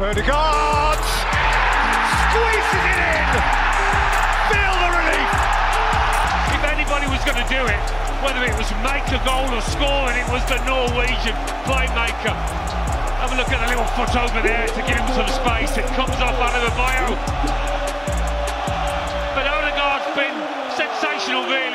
Odegaard squeezes it in. Feel the relief. If anybody was going to do it, whether it was make a goal or score, and it was the Norwegian playmaker. Have a look at the little foot over there to give him some space. It comes off Adebayo. But Odegaard's been sensational, there.